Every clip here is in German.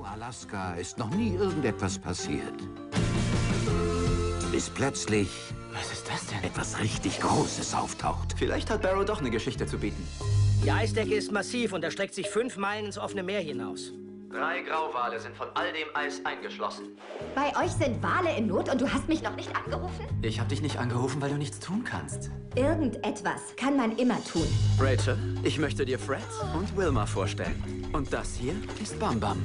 Barrow, Alaska ist noch nie irgendetwas passiert. Bis plötzlich Was ist das denn? etwas richtig Großes auftaucht. Vielleicht hat Barrow doch eine Geschichte zu bieten. Die Eisdecke ist massiv und erstreckt sich fünf Meilen ins offene Meer hinaus. Drei Grauwale sind von all dem Eis eingeschlossen. Bei euch sind Wale in Not und du hast mich noch nicht angerufen? Ich habe dich nicht angerufen, weil du nichts tun kannst. Irgendetwas kann man immer tun. Rachel, ich möchte dir Fred und Wilma vorstellen. Und das hier ist Bam Bam.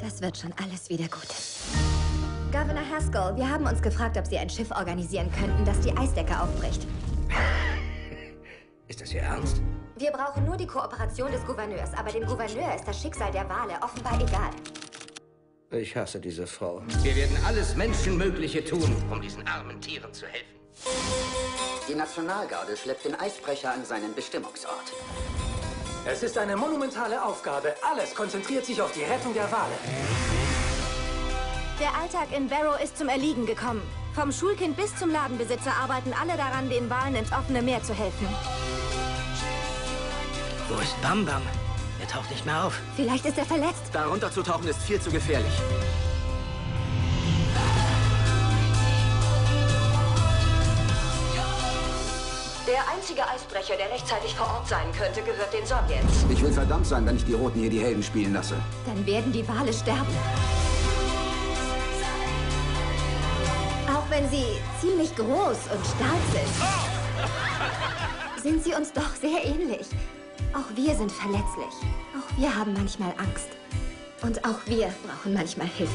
Das wird schon alles wieder gut. Governor Haskell, wir haben uns gefragt, ob Sie ein Schiff organisieren könnten, das die Eisdecke aufbricht. Ist das Ihr Ernst? Wir brauchen nur die Kooperation des Gouverneurs, aber dem Gouverneur ist das Schicksal der Wale offenbar egal. Ich hasse diese Frau. Wir werden alles Menschenmögliche tun, um diesen armen Tieren zu helfen. Die Nationalgarde schleppt den Eisbrecher an seinen Bestimmungsort. Es ist eine monumentale Aufgabe. Alles konzentriert sich auf die Rettung der Wale. Der Alltag in Barrow ist zum Erliegen gekommen. Vom Schulkind bis zum Ladenbesitzer arbeiten alle daran, den Walen ins offene Meer zu helfen. Wo ist Bam Bam? Er taucht nicht mehr auf. Vielleicht ist er verletzt. Darunter zu tauchen ist viel zu gefährlich. Der einzige Eisbrecher, der rechtzeitig vor Ort sein könnte, gehört den Sowjets. Ich will verdammt sein, wenn ich die Roten hier die Helden spielen lasse. Dann werden die Wale sterben. Auch wenn sie ziemlich groß und stark sind, sind sie uns doch sehr ähnlich. Auch wir sind verletzlich. Auch wir haben manchmal Angst. Und auch wir brauchen manchmal Hilfe.